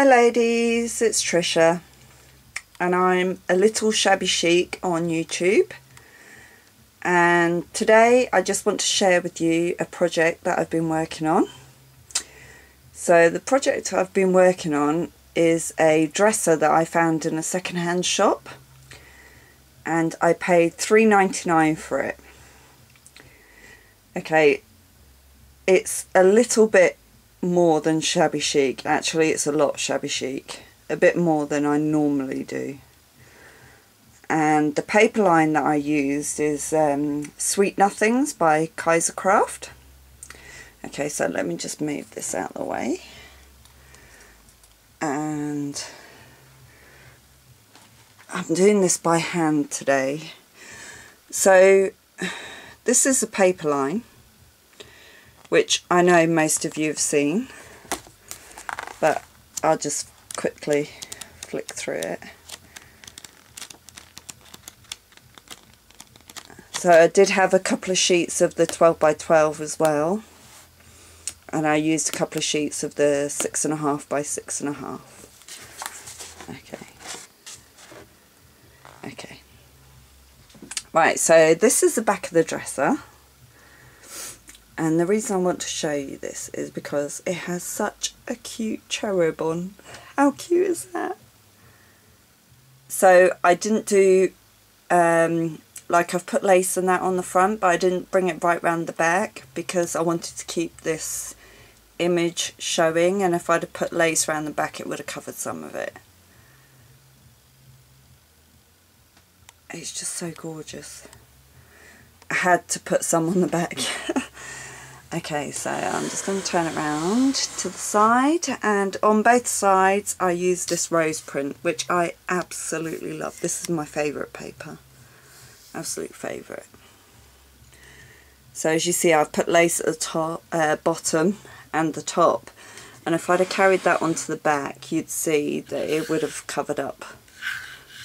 Hi ladies, it's Trisha and I'm a little shabby chic on YouTube and today I just want to share with you a project that I've been working on. So the project I've been working on is a dresser that I found in a second-hand shop and I paid $3.99 for it. Okay, it's a little bit more than shabby chic. Actually, it's a lot shabby chic. A bit more than I normally do. And the paper line that I used is um, Sweet Nothings by Kaisercraft. Okay, so let me just move this out of the way. And I'm doing this by hand today. So this is a paper line which I know most of you have seen but I'll just quickly flick through it. So I did have a couple of sheets of the 12 by 12 as well and I used a couple of sheets of the six and a half by six and a half. Okay. Okay. Right, so this is the back of the dresser and the reason I want to show you this is because it has such a cute cherub on. How cute is that? So I didn't do, um, like I've put lace and that on the front, but I didn't bring it right round the back because I wanted to keep this image showing and if I'd have put lace around the back it would have covered some of it. It's just so gorgeous. I had to put some on the back. Okay, so I'm just going to turn it around to the side and on both sides I use this rose print which I absolutely love. This is my favourite paper. Absolute favourite. So as you see I've put lace at the top, uh, bottom and the top and if I'd have carried that onto the back you'd see that it would have covered up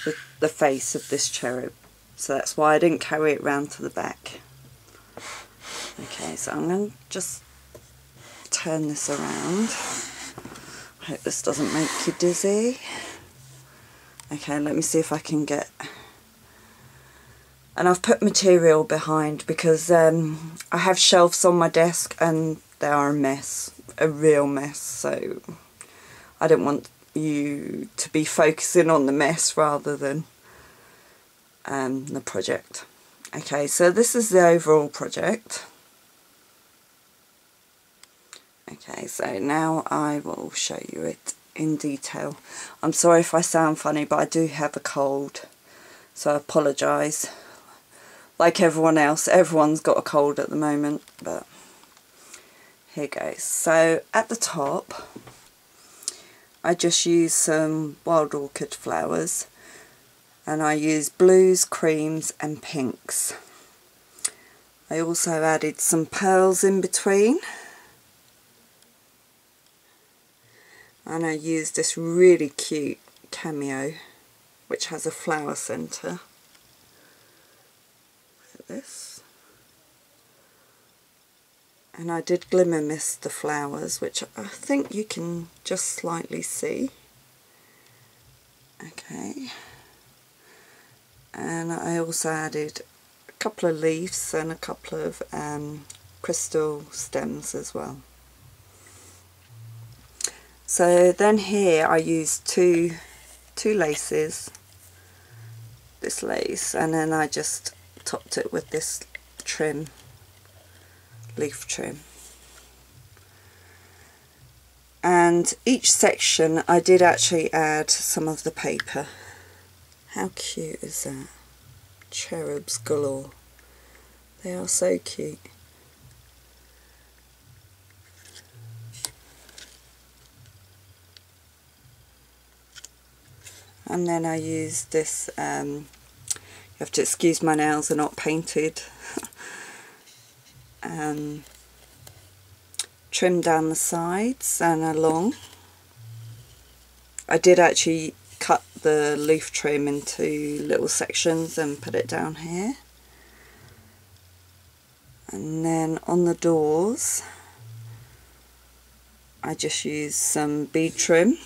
the, the face of this cherub. So that's why I didn't carry it round to the back. Okay, so I'm going to just turn this around. I hope this doesn't make you dizzy. Okay, let me see if I can get... And I've put material behind because um, I have shelves on my desk and they are a mess, a real mess. So I don't want you to be focusing on the mess rather than um, the project. Okay, so this is the overall project. Okay, so now I will show you it in detail. I'm sorry if I sound funny, but I do have a cold, so I apologise. Like everyone else, everyone's got a cold at the moment, but here goes. So at the top, I just use some wild orchid flowers, and I use blues, creams and pinks. I also added some pearls in between. And I used this really cute cameo which has a flower centre like this. And I did glimmer mist the flowers which I think you can just slightly see. Okay. And I also added a couple of leaves and a couple of um, crystal stems as well so then here I used two, two laces, this lace, and then I just topped it with this trim, leaf trim. And each section I did actually add some of the paper. How cute is that? Cherubs galore. They are so cute. And then I use this um, you have to excuse my nails are not painted. Um, trim down the sides and along. I did actually cut the leaf trim into little sections and put it down here. And then on the doors I just use some bead trim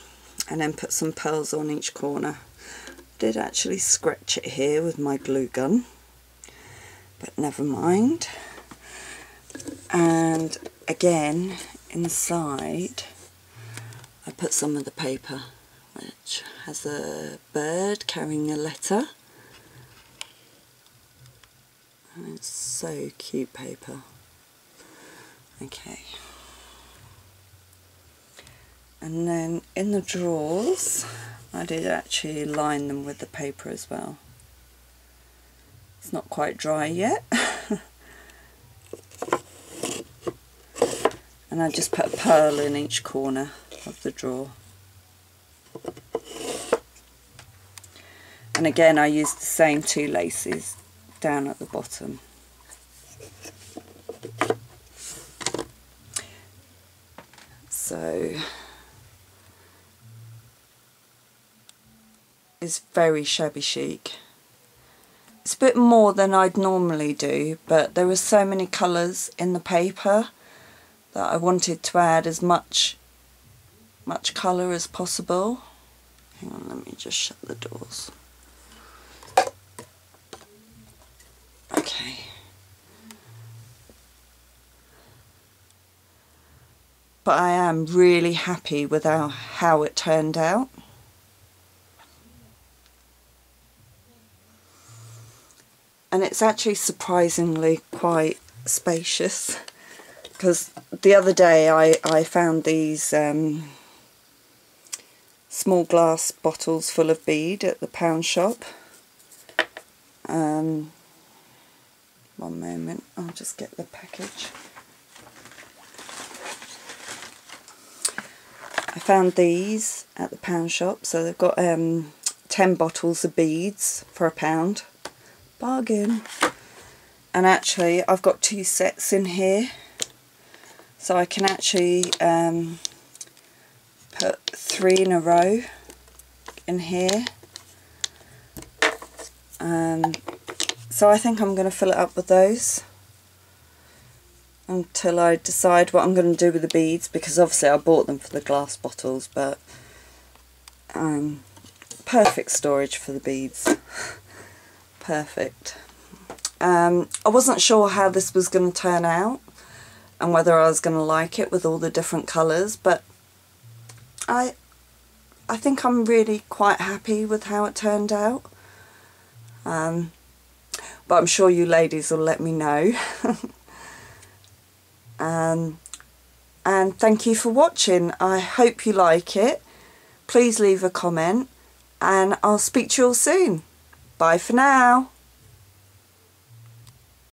and then put some pearls on each corner. Did actually scratch it here with my glue gun, but never mind. And again, inside, I put some of the paper, which has a bird carrying a letter. And it's so cute paper. Okay. And then in the drawers, I did actually line them with the paper as well. It's not quite dry yet. and I just put a pearl in each corner of the drawer. And again I used the same two laces down at the bottom. So is very shabby chic. It's a bit more than I'd normally do, but there were so many colours in the paper that I wanted to add as much much colour as possible. Hang on, let me just shut the doors. Okay. But I am really happy with how, how it turned out. And it's actually surprisingly quite spacious. Because the other day I, I found these um, small glass bottles full of bead at the pound shop. Um, one moment I'll just get the package. I found these at the pound shop so they've got um, 10 bottles of beads for a pound bargain. And actually I've got two sets in here. So I can actually um, put three in a row in here. Um, so I think I'm going to fill it up with those until I decide what I'm going to do with the beads because obviously I bought them for the glass bottles but um, perfect storage for the beads perfect. Um, I wasn't sure how this was going to turn out and whether I was going to like it with all the different colours but I I think I'm really quite happy with how it turned out. Um, but I'm sure you ladies will let me know. Um, and thank you for watching. I hope you like it. Please leave a comment and I'll speak to you all soon Bye for now.